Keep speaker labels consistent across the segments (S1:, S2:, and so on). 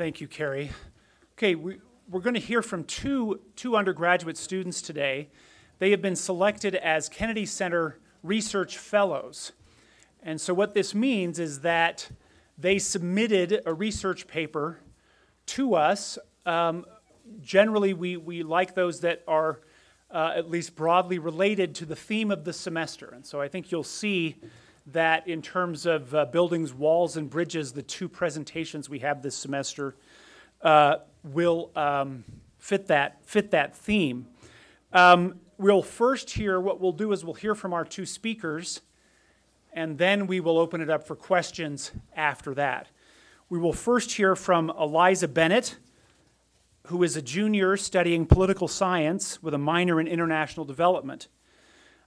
S1: Thank you, Carrie. Okay, we, we're going to hear from two, two undergraduate students today. They have been selected as Kennedy Center Research Fellows. And so, what this means is that they submitted a research paper to us. Um, generally, we, we like those that are uh, at least broadly related to the theme of the semester. And so, I think you'll see that in terms of uh, buildings, walls, and bridges, the two presentations we have this semester uh, will um, fit, that, fit that theme. Um, we'll first hear, what we'll do is we'll hear from our two speakers, and then we will open it up for questions after that. We will first hear from Eliza Bennett, who is a junior studying political science with a minor in international development.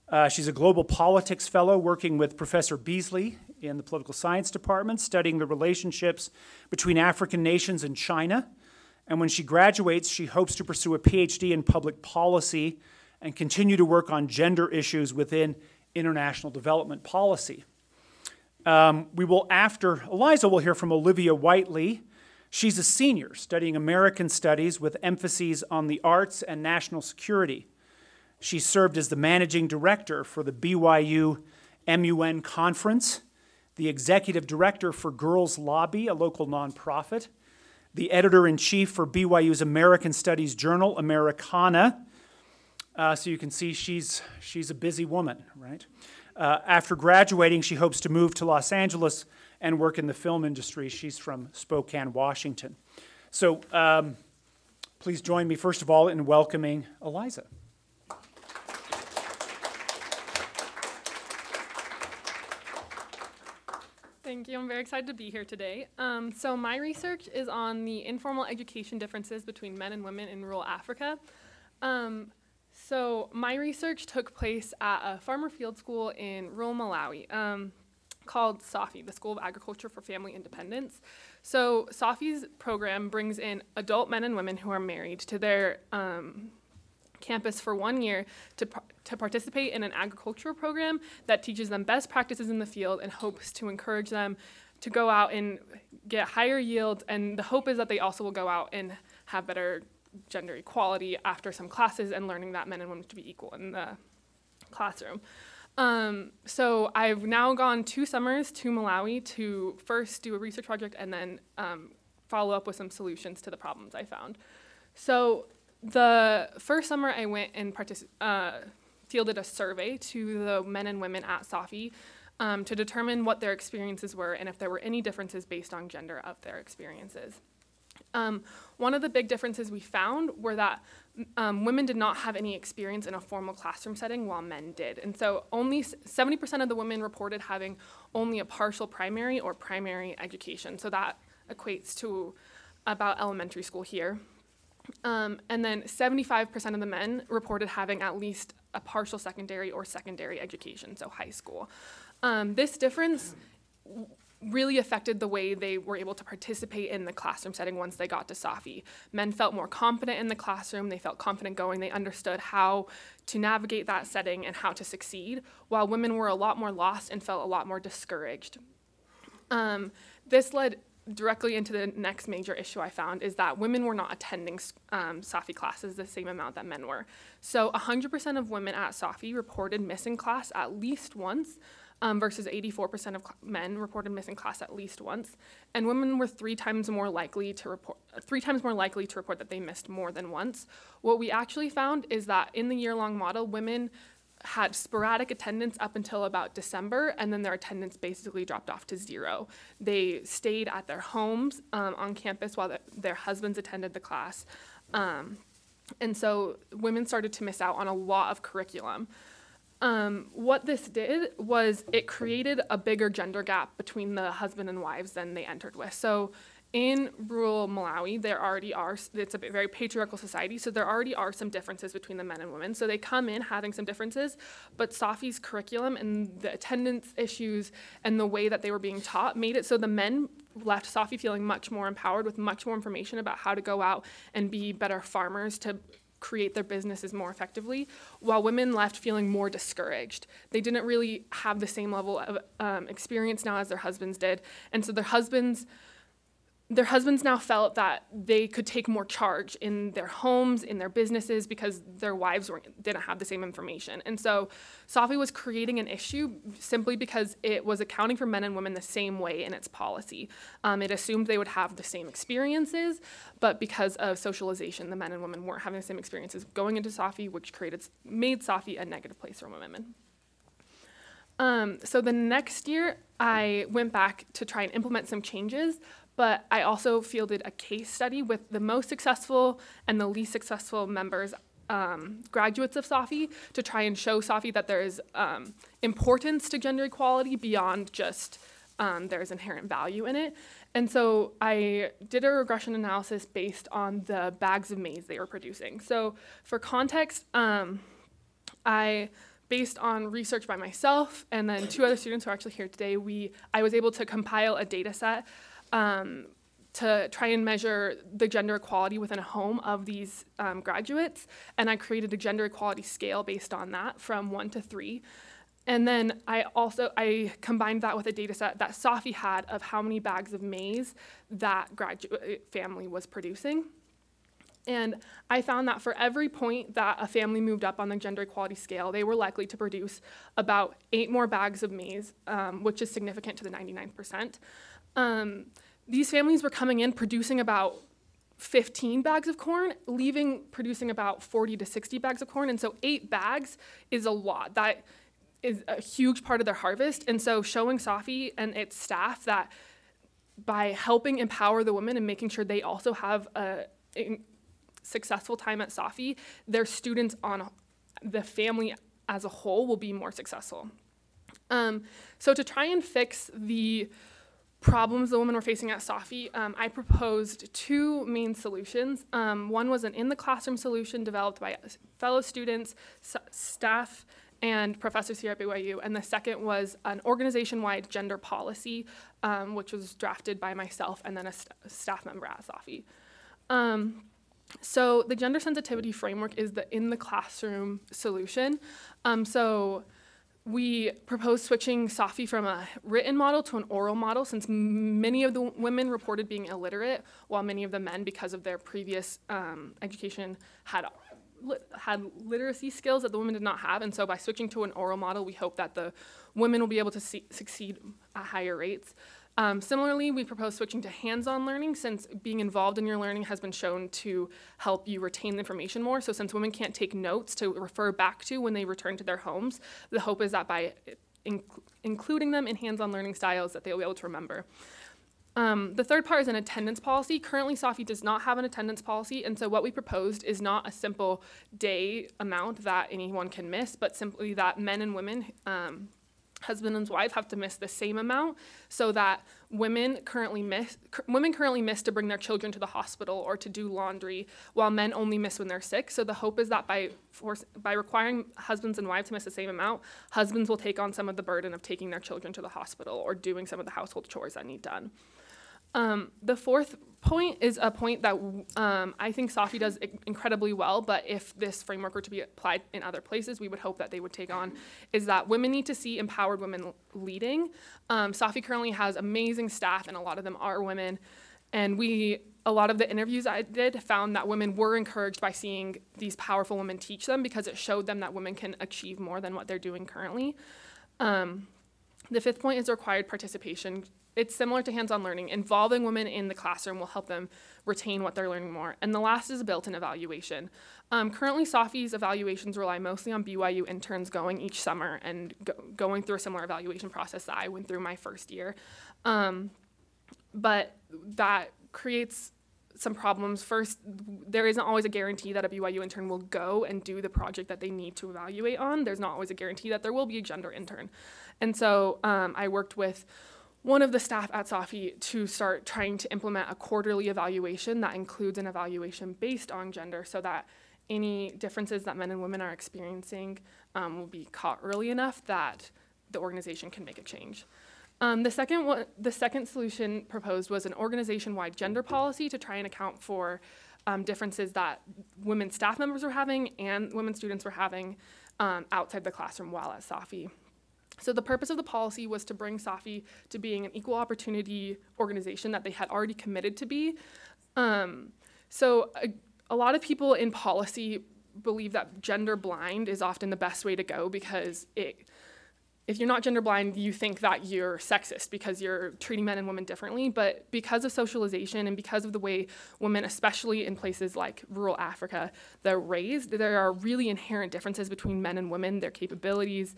S1: Uh, she's a global politics fellow working with Professor Beasley in the political science department, studying the relationships between African nations and China. And when she graduates, she hopes to pursue a PhD in public policy and continue to work on gender issues within international development policy. Um, we will, after Eliza, we'll hear from Olivia Whiteley. She's a senior studying American studies with emphases on the arts and national security. She served as the managing director for the BYU MUN conference, the executive director for Girls Lobby, a local nonprofit, the editor in chief for BYU's American Studies journal, Americana. Uh, so you can see she's, she's a busy woman, right? Uh, after graduating, she hopes to move to Los Angeles and work in the film industry. She's from Spokane, Washington. So um, please join me, first of all, in welcoming Eliza.
S2: Thank you. I'm very excited to be here today. Um, so my research is on the informal education differences between men and women in rural Africa. Um, so my research took place at a farmer field school in rural Malawi um, called SAFI, the School of Agriculture for Family Independence. So SAFI's program brings in adult men and women who are married to their um, campus for one year to, to participate in an agricultural program that teaches them best practices in the field and hopes to encourage them to go out and get higher yields. And the hope is that they also will go out and have better gender equality after some classes and learning that men and women should be equal in the classroom. Um, so I've now gone two summers to Malawi to first do a research project and then um, follow up with some solutions to the problems I found. So the first summer I went and partic- uh, fielded a survey to the men and women at SAFI um, to determine what their experiences were and if there were any differences based on gender of their experiences. Um, one of the big differences we found were that um, women did not have any experience in a formal classroom setting while men did. And so only 70% of the women reported having only a partial primary or primary education. So that equates to about elementary school here. Um, and then 75% of the men reported having at least a partial secondary or secondary education, so high school. Um, this difference really affected the way they were able to participate in the classroom setting once they got to SAFI. Men felt more confident in the classroom, they felt confident going, they understood how to navigate that setting and how to succeed, while women were a lot more lost and felt a lot more discouraged. Um, this led directly into the next major issue I found is that women were not attending um, SAFI classes the same amount that men were. So 100% of women at SAFI reported missing class at least once, um, versus 84% of men reported missing class at least once, and women were three times more likely to report three times more likely to report that they missed more than once. What we actually found is that in the year-long model, women had sporadic attendance up until about December, and then their attendance basically dropped off to zero. They stayed at their homes um, on campus while the, their husbands attended the class. Um, and so women started to miss out on a lot of curriculum. Um, what this did was it created a bigger gender gap between the husband and wives than they entered with. So in rural Malawi, there already are, it's a very patriarchal society, so there already are some differences between the men and women. So they come in having some differences, but SAFI's curriculum and the attendance issues and the way that they were being taught made it so the men left SAFI feeling much more empowered with much more information about how to go out and be better farmers to create their businesses more effectively, while women left feeling more discouraged. They didn't really have the same level of um, experience now as their husbands did, and so their husbands their husbands now felt that they could take more charge in their homes, in their businesses, because their wives didn't have the same information. And so SAFI was creating an issue simply because it was accounting for men and women the same way in its policy. Um, it assumed they would have the same experiences, but because of socialization, the men and women weren't having the same experiences going into SAFI, which created made SAFI a negative place for women. Um, so the next year, I went back to try and implement some changes, but I also fielded a case study with the most successful and the least successful members, um, graduates of SAFI, to try and show SAFI that there is um, importance to gender equality beyond just um, there's inherent value in it. And so I did a regression analysis based on the bags of maize they were producing. So for context, um, I based on research by myself and then two other students who are actually here today, we I was able to compile a data set um, to try and measure the gender equality within a home of these um, graduates. And I created a gender equality scale based on that from one to three. And then I also I combined that with a data set that SAFI had of how many bags of maize that graduate family was producing. And I found that for every point that a family moved up on the gender equality scale, they were likely to produce about eight more bags of maize, um, which is significant to the 99%. Um, these families were coming in producing about 15 bags of corn, leaving producing about 40 to 60 bags of corn. And so eight bags is a lot. That is a huge part of their harvest. And so showing SAFI and its staff that by helping empower the women and making sure they also have a, successful time at SAFI, their students on the family as a whole will be more successful. Um, so to try and fix the problems the women were facing at SAFI, um, I proposed two main solutions. Um, one was an in the classroom solution developed by fellow students, staff, and professors here at BYU. And the second was an organization wide gender policy, um, which was drafted by myself and then a st staff member at SAFI. Um, so the gender sensitivity framework is the in the classroom solution. Um, so we proposed switching SAFI from a written model to an oral model since many of the women reported being illiterate, while many of the men, because of their previous um, education, had had literacy skills that the women did not have. And so by switching to an oral model, we hope that the women will be able to see, succeed at higher rates. Um, similarly, we propose switching to hands-on learning since being involved in your learning has been shown to help you retain the information more. So since women can't take notes to refer back to when they return to their homes, the hope is that by inc including them in hands-on learning styles that they'll be able to remember. Um, the third part is an attendance policy. Currently, SAFI does not have an attendance policy, and so what we proposed is not a simple day amount that anyone can miss, but simply that men and women um, husband and wife have to miss the same amount so that women currently miss women currently miss to bring their children to the hospital or to do laundry while men only miss when they're sick. So the hope is that by force by requiring husbands and wives to miss the same amount husbands will take on some of the burden of taking their children to the hospital or doing some of the household chores that need done. Um, the fourth point is a point that um, I think SAFI does incredibly well, but if this framework were to be applied in other places, we would hope that they would take on, is that women need to see empowered women leading. Um, SAFI currently has amazing staff, and a lot of them are women. And we, a lot of the interviews I did found that women were encouraged by seeing these powerful women teach them because it showed them that women can achieve more than what they're doing currently. Um, the fifth point is required participation it's similar to hands-on learning. Involving women in the classroom will help them retain what they're learning more. And the last is a built-in evaluation. Um, currently, SAFI's evaluations rely mostly on BYU interns going each summer and go going through a similar evaluation process that I went through my first year. Um, but that creates some problems. First, there isn't always a guarantee that a BYU intern will go and do the project that they need to evaluate on. There's not always a guarantee that there will be a gender intern. And so um, I worked with one of the staff at SAFI to start trying to implement a quarterly evaluation that includes an evaluation based on gender so that any differences that men and women are experiencing um, will be caught early enough that the organization can make a change. Um, the, second one, the second solution proposed was an organization-wide gender policy to try and account for um, differences that women staff members were having and women students were having um, outside the classroom while at SAFI. So the purpose of the policy was to bring SAFI to being an equal opportunity organization that they had already committed to be. Um, so a, a lot of people in policy believe that gender blind is often the best way to go because it if you're not gender blind, you think that you're sexist because you're treating men and women differently. But because of socialization and because of the way women, especially in places like rural Africa, they're raised, there are really inherent differences between men and women, their capabilities,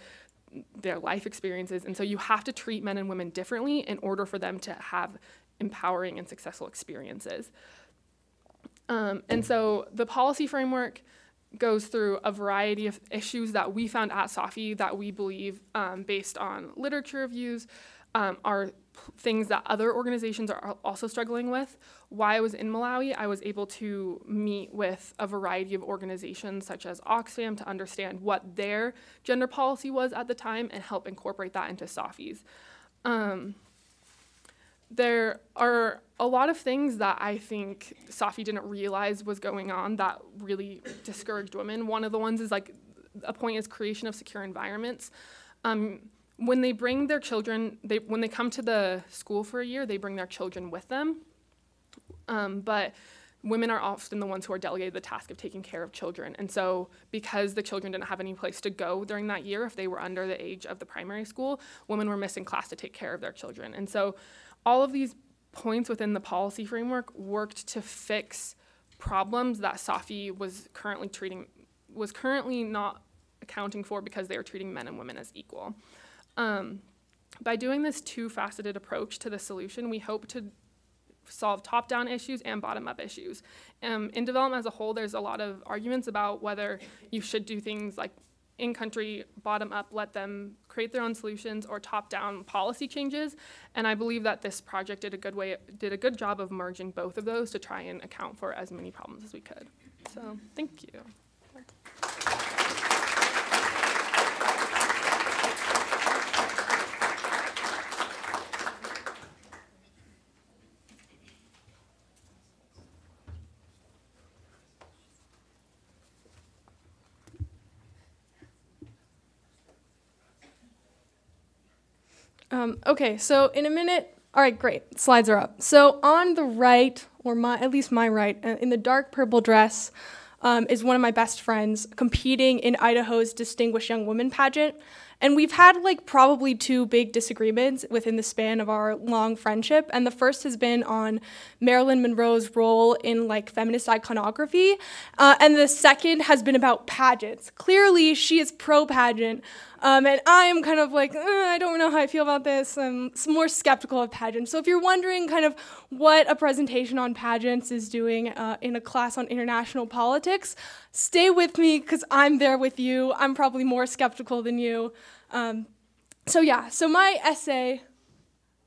S2: their life experiences. And so you have to treat men and women differently in order for them to have empowering and successful experiences. Um, and so the policy framework goes through a variety of issues that we found at SAFI that we believe, um, based on literature reviews, um, are things that other organizations are also struggling with. While I was in Malawi, I was able to meet with a variety of organizations such as Oxfam to understand what their gender policy was at the time and help incorporate that into SAFI's. Um, there are a lot of things that I think SAFI didn't realize was going on that really discouraged women. One of the ones is like a point is creation of secure environments. Um, when they bring their children, they when they come to the school for a year, they bring their children with them. Um, but women are often the ones who are delegated the task of taking care of children. And so, because the children didn't have any place to go during that year, if they were under the age of the primary school, women were missing class to take care of their children. And so, all of these points within the policy framework worked to fix problems that SAFI was currently treating was currently not accounting for because they were treating men and women as equal. Um, by doing this two-faceted approach to the solution, we hope to solve top-down issues and bottom-up issues. Um, in development as a whole, there's a lot of arguments about whether you should do things like in country, bottom up, let them create their own solutions or top down policy changes. And I believe that this project did a good way, did a good job of merging both of those to try and account for as many problems as we could. So thank you.
S3: Um, okay, so in a minute, all right, great, slides are up. So on the right, or my, at least my right, uh, in the dark purple dress, um, is one of my best friends competing in Idaho's Distinguished Young Woman pageant. And we've had like probably two big disagreements within the span of our long friendship. And the first has been on Marilyn Monroe's role in like feminist iconography. Uh, and the second has been about pageants. Clearly, she is pro pageant. Um, and I am kind of like, eh, I don't know how I feel about this. I'm more skeptical of pageants. So if you're wondering kind of what a presentation on pageants is doing uh, in a class on international politics, stay with me because I'm there with you. I'm probably more skeptical than you. Um, so yeah, so my essay,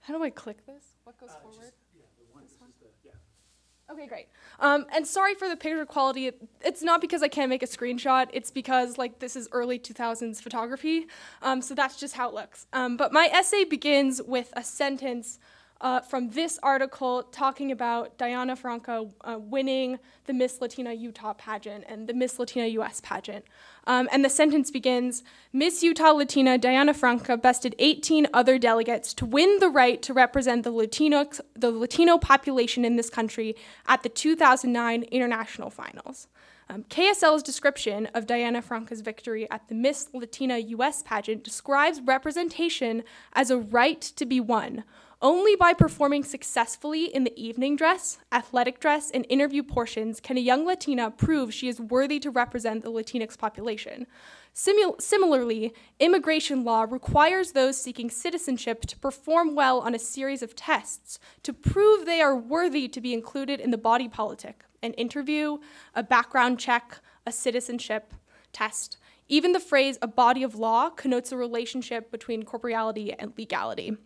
S3: how do I click this? What goes uh, forward? Just, yeah, the, yeah. Okay, great. Um, and sorry for the picture quality. It's not because I can't make a screenshot. It's because like this is early 2000s photography. Um, so that's just how it looks. Um, but my essay begins with a sentence uh, from this article talking about Diana Franco uh, winning the Miss Latina Utah pageant and the Miss Latina US pageant. Um, and the sentence begins Miss Utah Latina Diana Franco bested 18 other delegates to win the right to represent the Latino, the Latino population in this country at the 2009 international finals. Um, KSL's description of Diana Franco's victory at the Miss Latina US pageant describes representation as a right to be won only by performing successfully in the evening dress, athletic dress, and interview portions can a young Latina prove she is worthy to represent the Latinx population. Simul similarly, immigration law requires those seeking citizenship to perform well on a series of tests to prove they are worthy to be included in the body politic an interview, a background check, a citizenship test. Even the phrase a body of law connotes a relationship between corporeality and legality.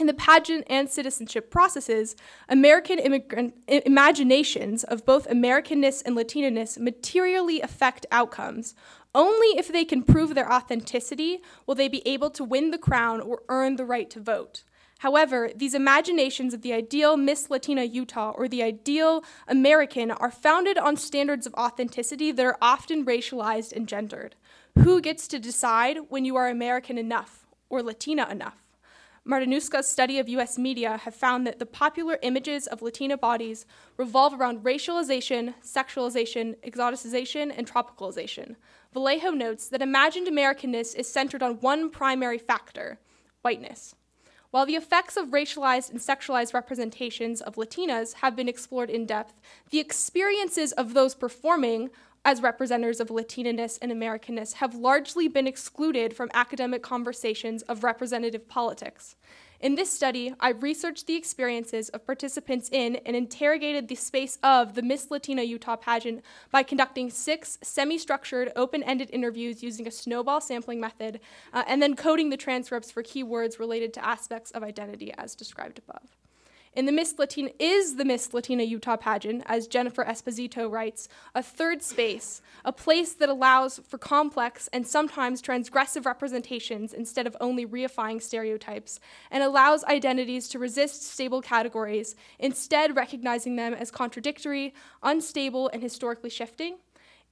S3: In the pageant and citizenship processes, American immigrant imaginations of both Americanness and Latinaness materially affect outcomes. Only if they can prove their authenticity will they be able to win the crown or earn the right to vote. However, these imaginations of the ideal Miss Latina Utah or the ideal American are founded on standards of authenticity that are often racialized and gendered. Who gets to decide when you are American enough or Latina enough. Martinuszka's study of US media have found that the popular images of Latina bodies revolve around racialization, sexualization, exoticization, and tropicalization. Vallejo notes that imagined Americanness is centered on one primary factor whiteness. While the effects of racialized and sexualized representations of Latinas have been explored in depth, the experiences of those performing as representatives of Latinaness and Americanness have largely been excluded from academic conversations of representative politics. In this study, I researched the experiences of participants in and interrogated the space of the Miss Latina Utah pageant by conducting six semi structured, open ended interviews using a snowball sampling method, uh, and then coding the transcripts for keywords related to aspects of identity as described above. In the Miss Latina is the Miss Latina Utah pageant, as Jennifer Esposito writes, a third space, a place that allows for complex and sometimes transgressive representations instead of only reifying stereotypes, and allows identities to resist stable categories, instead recognizing them as contradictory, unstable, and historically shifting.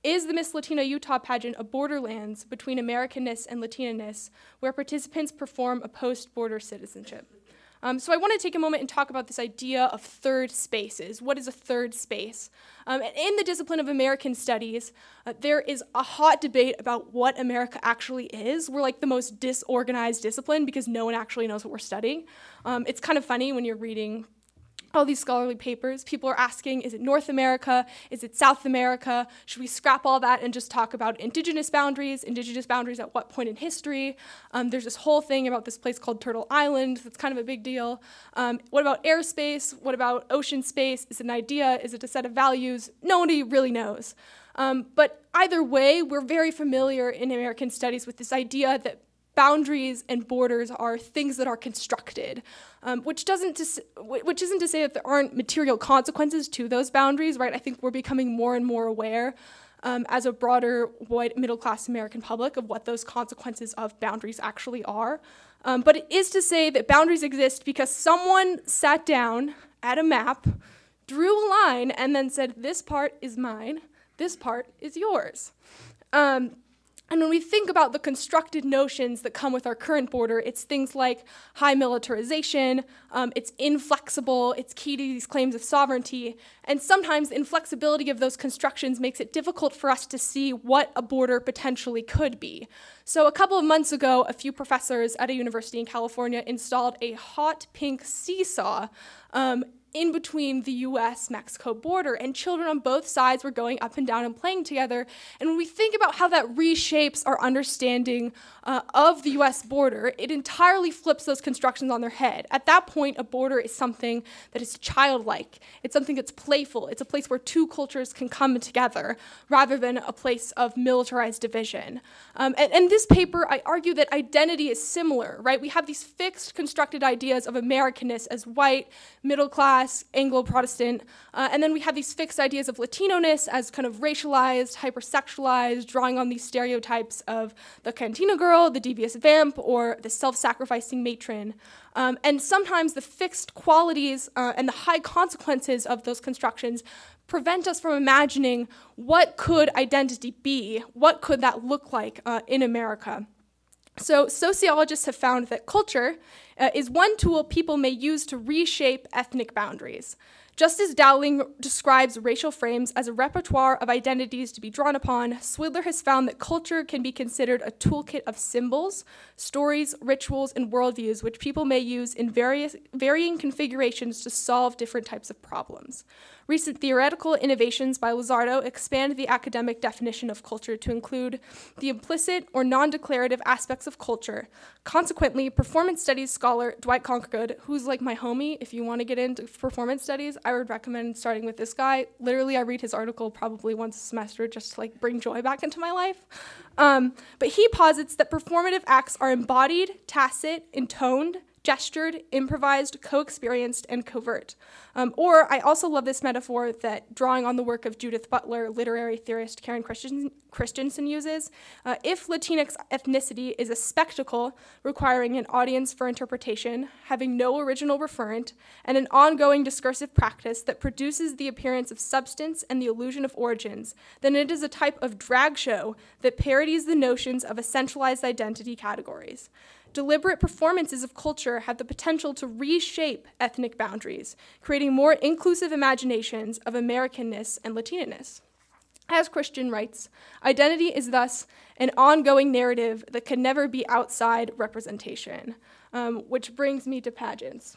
S3: Is the Miss Latina Utah pageant a borderlands between Americanness and Latinaness, where participants perform a post border citizenship? Um, so I want to take a moment and talk about this idea of third spaces. What is a third space? Um, in the discipline of American studies, uh, there is a hot debate about what America actually is. We're like the most disorganized discipline because no one actually knows what we're studying. Um, it's kind of funny when you're reading all these scholarly papers. People are asking, is it North America? Is it South America? Should we scrap all that and just talk about indigenous boundaries? Indigenous boundaries at what point in history? Um, there's this whole thing about this place called Turtle Island that's kind of a big deal. Um, what about airspace? What about ocean space? Is it an idea? Is it a set of values? Nobody really knows. Um, but either way, we're very familiar in American studies with this idea that boundaries and borders are things that are constructed, um, which doesn't which isn't to say that there aren't material consequences to those boundaries, right? I think we're becoming more and more aware um, as a broader white middle class American public of what those consequences of boundaries actually are. Um, but it is to say that boundaries exist because someone sat down at a map, drew a line, and then said, "This part is mine. This part is yours." And when we think about the constructed notions that come with our current border, it's things like high militarization, um, it's inflexible, it's key to these claims of sovereignty, and sometimes inflexibility of those constructions makes it difficult for us to see what a border potentially could be. So, a couple of months ago, a few professors at a university in California installed a hot pink seesaw um, in between the US Mexico border, and children on both sides were going up and down and playing together. And when we think about how that reshapes our understanding uh, of the US border, it entirely flips those constructions on their head. At that point, a border is something that is childlike, it's something that's playful, it's a place where two cultures can come together rather than a place of militarized division. Um, and in this paper, I argue that identity is similar, right? We have these fixed constructed ideas of Americanness as white, middle class class, Anglo Protestant, uh, and then we have these fixed ideas of Latino-ness as kind of racialized, hypersexualized, drawing on these stereotypes of the cantina girl, the devious vamp, or the self sacrificing matron. Um, and sometimes the fixed qualities uh, and the high consequences of those constructions prevent us from imagining what could identity be, what could that look like uh, in America. So, sociologists have found that culture uh, is one tool people may use to reshape ethnic boundaries. Just as Dowling describes racial frames as a repertoire of identities to be drawn upon, Swidler has found that culture can be considered a toolkit of symbols, stories, rituals, and worldviews which people may use in various, varying configurations to solve different types of problems. Recent theoretical innovations by Lizardo expand the academic definition of culture to include the implicit or non declarative aspects of culture. Consequently, performance studies scholar Dwight Conquergood, who's like my homie, if you want to get into performance studies, I would recommend starting with this guy. Literally, I read his article probably once a semester just to like bring joy back into my life. Um, but he posits that performative acts are embodied, tacit, intoned, gestured, improvised, co experienced, and covert. Um, or I also love this metaphor that, drawing on the work of Judith Butler, literary theorist Karen Christen- Christensen uses, uh, if Latinx ethnicity is a spectacle requiring an audience for interpretation, having no original referent, and an ongoing discursive practice that produces the appearance of substance and the illusion of origins, then it is a type of drag show that parodies the notions of essentialized identity categories. Deliberate performances of culture have the potential to reshape ethnic boundaries, creating more inclusive imaginations of Americanness and Latinaness. As Christian writes, identity is thus an ongoing narrative that can never be outside representation, um, which brings me to pageants.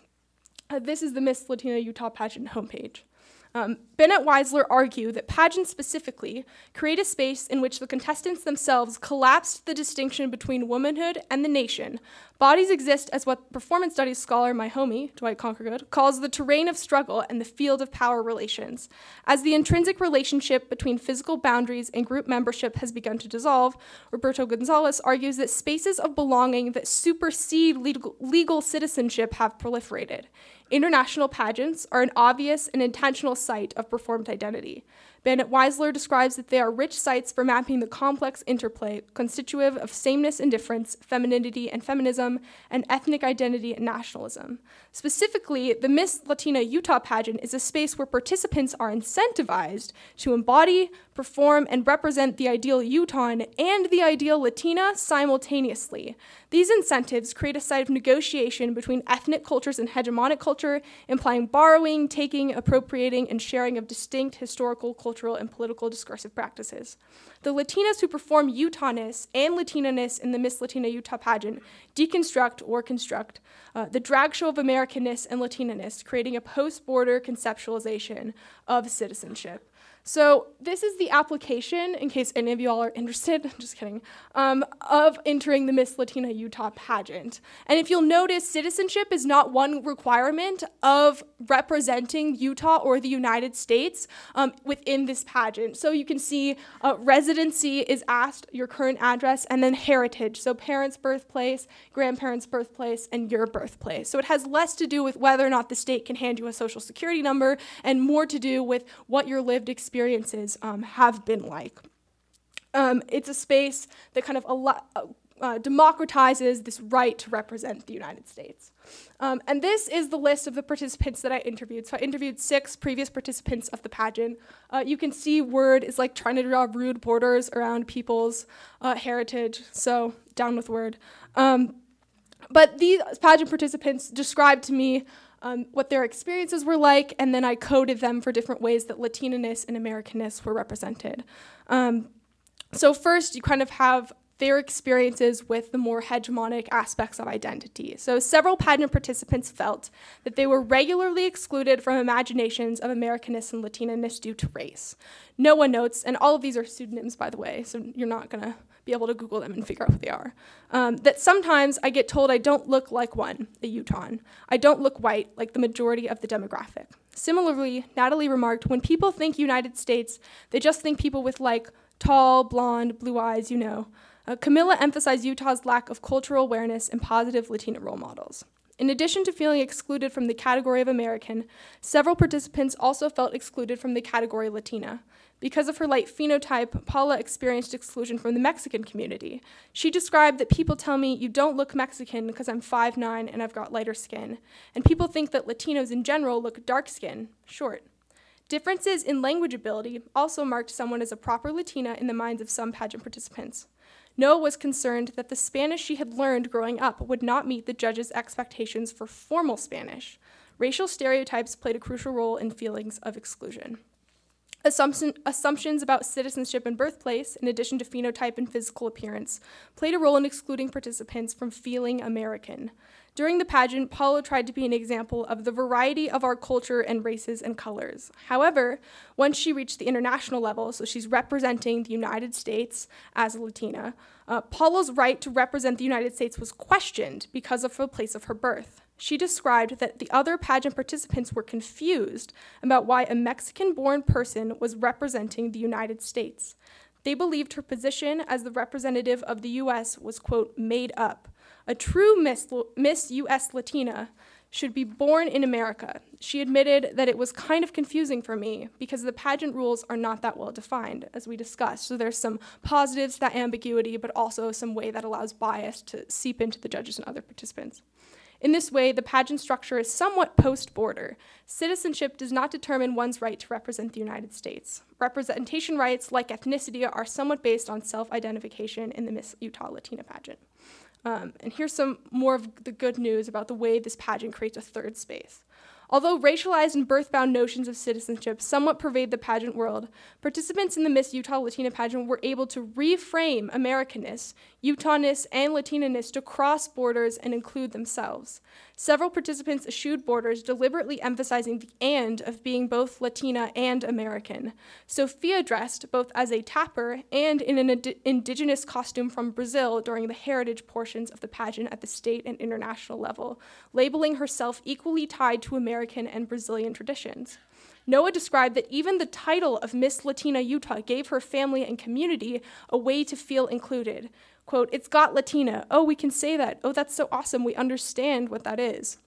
S3: Uh, this is the Miss Latina Utah pageant homepage. Um, Banet-Weiser argue that pageants specifically create a space in which the contestants themselves collapsed the distinction between womanhood and the nation. Bodies exist as what performance studies scholar, my homie, Dwight Conquergood, calls the terrain of struggle and the field of power relations. As the intrinsic relationship between physical boundaries and group membership has begun to dissolve, Roberto Gonzales argues that spaces of belonging that supersede legal, legal citizenship have proliferated. International pageants are an obvious and intentional site of performed identity. Banet-Weiser describes that they are rich sites for mapping the complex interplay constitutive of sameness and difference, femininity and feminism, and ethnic identity and nationalism. Specifically, the Miss Latina Utah pageant is a space where participants are incentivized to embody, perform, and represent the ideal Utahn and the ideal Latina simultaneously. These incentives create a site of negotiation between ethnic cultures and hegemonic culture, implying borrowing, taking, appropriating, and sharing of distinct historical, cultural, and political discursive practices. The Latinas who perform Utahness and Latinaness in the Miss Latina Utah pageant deconstruct or construct uh, the drag show of Americanness and Latinaness, creating a post border conceptualization of citizenship. So this is the application, in case any of you all are interested, I'm just kidding, um, of entering the Miss Latina Utah pageant. And if you'll notice, citizenship is not one requirement of representing Utah or the United States um, within this pageant. So you can see uh, residency is asked, your current address, and then heritage, so parents' birthplace, grandparents' birthplace, and your birthplace. So it has less to do with whether or not the state can hand you a social security number and more to do with what your lived experience experiences um, have been like. Um, it's a space that kind of uh, uh, democratizes this right to represent the United States. Um, and this is the list of the participants that I interviewed. So I interviewed six previous participants of the pageant. Uh, you can see Word is like trying to draw rude borders around people's uh, heritage. So down with Word. Um, but these pageant participants described to me um, what their experiences were like, and then I coded them for different ways that Latinaness and Americanness were represented. Um, so first, you kind of have their experiences with the more hegemonic aspects of identity. So several pageant participants felt that they were regularly excluded from imaginations of Americanness and Latinaness due to race. No one notes, and all of these are pseudonyms, by the way, so you're not gonna be able to Google them and figure out who they are. Um, that sometimes I get told I don't look like one, a Utahn. I don't look white like the majority of the demographic. Similarly, Natalie remarked when people think United States, they just think people with like tall, blonde, blue eyes, you know. Uh, Camilla emphasized Utah's lack of cultural awareness and positive Latina role models. In addition to feeling excluded from the category of American, several participants also felt excluded from the category Latina. Because of her light phenotype, Paula experienced exclusion from the Mexican community. She described that people tell me, you don't look Mexican because I'm 5'9 and I've got lighter skin. And people think that Latinos in general look dark skin, short. Differences in language ability also marked someone as a proper Latina in the minds of some pageant participants. Noah was concerned that the Spanish she had learned growing up would not meet the judge's expectations for formal Spanish. Racial stereotypes played a crucial role in feelings of exclusion. Assumption, assumptions about citizenship and birthplace, in addition to phenotype and physical appearance, played a role in excluding participants from feeling American. During the pageant, Paula tried to be an example of the variety of our culture and races and colors. However, once she reached the international level, so she's representing the United States as a Latina, uh, Paula's right to represent the United States was questioned because of the place of her birth. She described that the other pageant participants were confused about why a Mexican born person was representing the United States. They believed her position as the representative of the US was, quote, made up. A true Miss, Miss US Latina should be born in America. She admitted that it was kind of confusing for me because the pageant rules are not that well defined, as we discussed. So there's some positives to that ambiguity, but also some way that allows bias to seep into the judges and other participants. In this way, the pageant structure is somewhat post border. Citizenship does not determine one's right to represent the United States. Representation rights, like ethnicity, are somewhat based on self identification in the Miss Utah Latina pageant. Um, and here's some more of the good news about the way this pageant creates a third space. Although racialized and birthbound notions of citizenship somewhat pervade the pageant world, participants in the Miss Utah Latina pageant were able to reframe Americanness, Utahness, and Latinaness to cross borders and include themselves. Several participants eschewed borders, deliberately emphasizing the and of being both Latina and American. Sophia dressed both as a tapper and in an ind- indigenous costume from Brazil during the heritage portions of the pageant at the state and international level, labeling herself equally tied to American American and Brazilian traditions. Noah described that even the title of Miss Latina Utah gave her family and community a way to feel included. Quote, it's got Latina. Oh, we can say that. Oh, that's so awesome. We understand what that is.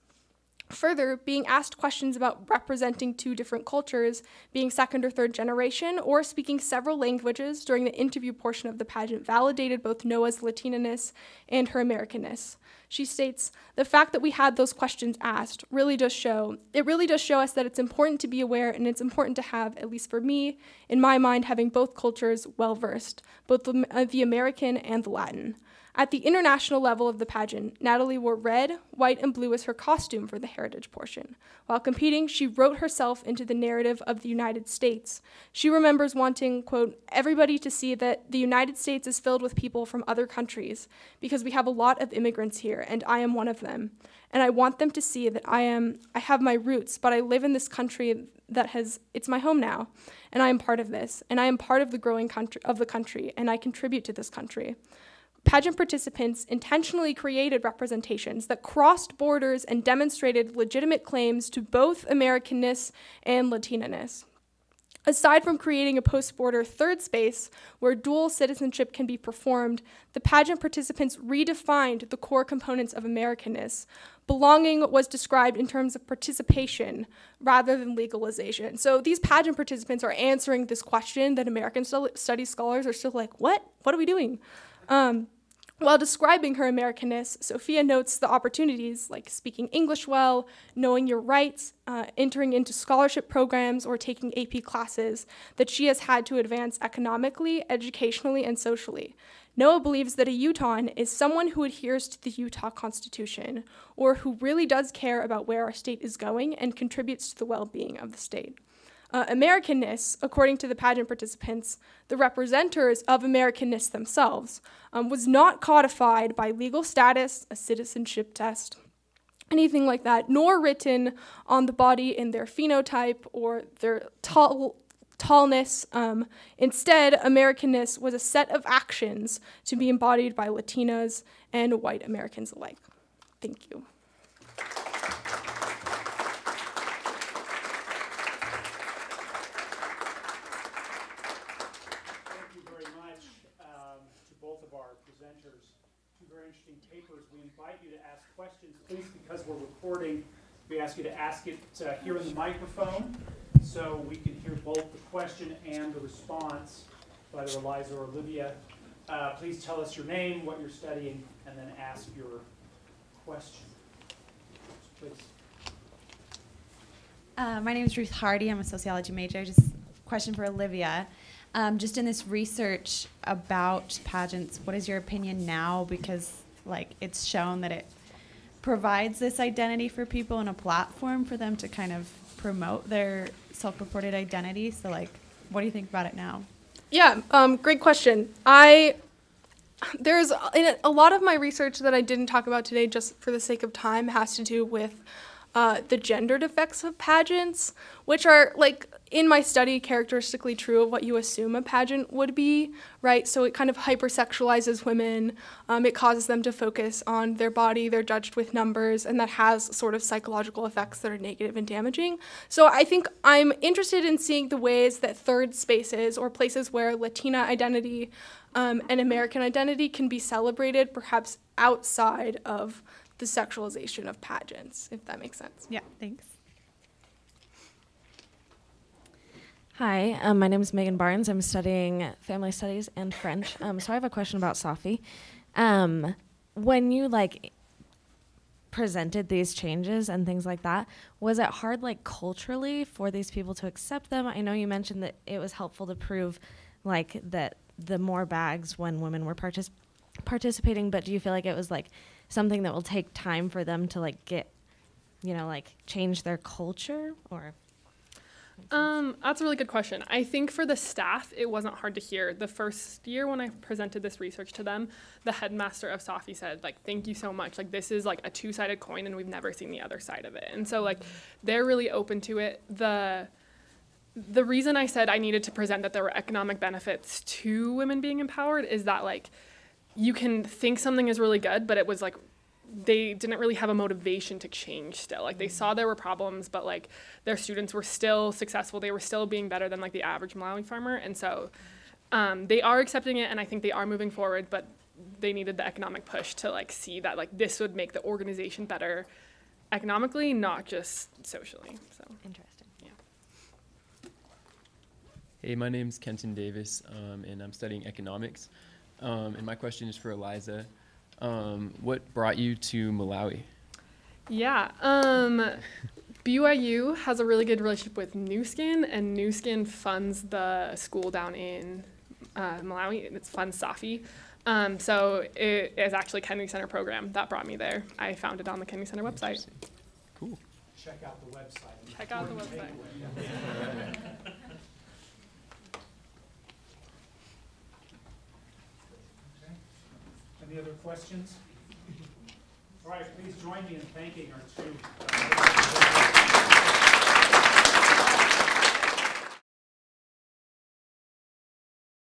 S3: Further, being asked questions about representing two different cultures, being second or third generation, or speaking several languages during the interview portion of the pageant validated both Noah's Latinaness and her Americanness. She states, the fact that we had those questions asked really does show, it really does show us that it's important to be aware and it's important to have, at least for me, in my mind, having both cultures well versed, both the, uh, the American and the Latin. At the international level of the pageant, Natalie wore red, white, and blue as her costume for the heritage portion. While competing, she wrote herself into the narrative of the United States. She remembers wanting, quote, everybody to see that the United States is filled with people from other countries because we have a lot of immigrants here, and I am one of them. And I want them to see that I am I have my roots, but I live in this country that has it's my home now, and I am part of this, and I am part of the growing country of the country, and I contribute to this country pageant participants intentionally created representations that crossed borders and demonstrated legitimate claims to both Americanness and Latinaness. Aside from creating a post border third space where dual citizenship can be performed, the pageant participants redefined the core components of Americanness. Belonging was described in terms of participation rather than legalization. So these pageant participants are answering this question that American studies scholars are still like, what? What are we doing? Um, while describing her Americanness, Sophia notes the opportunities like speaking English well, knowing your rights, uh, entering into scholarship programs, or taking AP classes that she has had to advance economically, educationally, and socially. Noah believes that a Utahn is someone who adheres to the Utah Constitution, or who really does care about where our state is going and contributes to the well being of the state. Uh, Americanness, according to the pageant participants, the representers of Americanness themselves, um, was not codified by legal status, a citizenship test, anything like that, nor written on the body in their phenotype or their tall, tallness. Um, instead, Americanness was a set of actions to be embodied by Latinas and white Americans alike. Thank you.
S1: invite you to ask questions, please, because we're recording, we ask you to ask it uh, here in the microphone so we can hear both the question and the response by either Eliza or Olivia. Uh, please tell us your name, what you're studying, and then ask your question. Please.
S4: Uh, my name is Ruth Hardy. I'm a sociology major. Just question for Olivia. Um, just in this research about pageants, what is your opinion now? Because like it's shown that it provides this identity for people and a platform for them to kind of promote their self-reported identity. So like, what do you think about it now?
S3: Yeah, um, great question. I there's a, a lot of my research that I didn't talk about today, just for the sake of time, has to do with uh, the gendered effects of pageants, which are like in my study characteristically true of what you assume a pageant would be, right? So it kind of hypersexualizes women. Um, it causes them to focus on their body. They're judged with numbers, and that has sort of psychological effects that are negative and damaging. So I think I'm interested in seeing the ways that third spaces or places where Latina identity um, and American identity can be celebrated, perhaps outside of the sexualization of pageants, if that makes sense.
S4: Yeah, thanks.
S5: Hi, um, my name is Megan Barnes. I'm studying family studies and French. Um, so I have a question about Safi. Um, when you like presented these changes and things like that, was it hard, like culturally, for these people to accept them? I know you mentioned that it was helpful to prove, like that the more bags when women were participating participating, but do you feel like it was like something that will take time for them to like get, you know, like change their culture or?
S2: Um, that's a really good question. I think for the staff, it wasn't hard to hear. The first year when I presented this research to them, the headmaster of Safi said, like, thank you so much. Like, this is like a two sided coin and we've never seen the other side of it. And so, like, they're really open to it. The the reason I said I needed to present that there were economic benefits to women being empowered is that like you can think something is really good, but it was like they didn't really have a motivation to change still. Like they saw there were problems, but like their students were still successful. They were still being better than like the average Malawi farmer. And so um, they are accepting it and I think they are moving forward, but they needed the economic push to like see that like this would make the organization better economically, not just socially. So
S5: Interesting. Yeah.
S6: Hey, my name's Kenton Davis, um, and I'm studying economics. Um, and my question is for Eliza. Um, what brought you to Malawi?
S2: Yeah. Um, BYU has a really good relationship with Nu Skin, and Nu Skin funds the school down in uh, Malawi. and It's funds Safi. Um, so it is actually a Kennedy Center program that brought me there. I found it on the Kennedy Center website.
S6: Cool.
S1: Check out the website.
S2: Check out the website.
S1: Any other questions? All right, please join me in thanking our two.